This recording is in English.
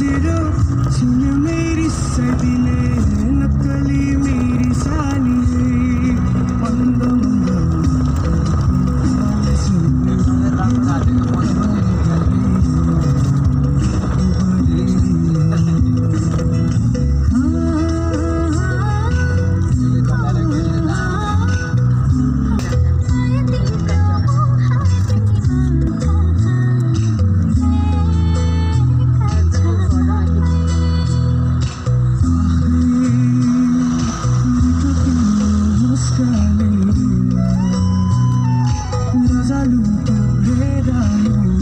Silos sin Hidayah